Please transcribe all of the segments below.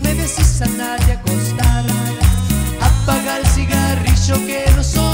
me decís andar y acostar. Apaga el cigarrillo que no son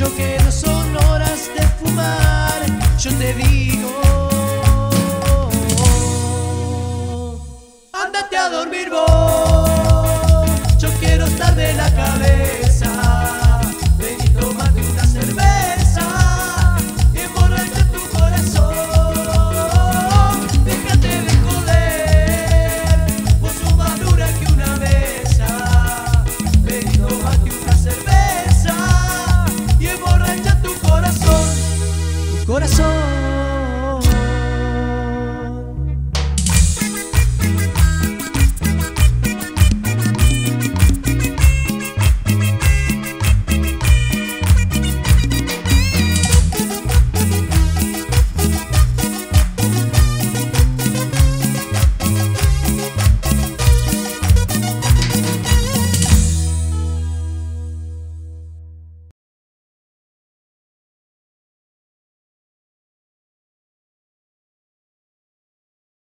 yo que no son horas de fumar, yo te digo. Ándate a dormir vos, yo quiero estar de la cabeza. corazón.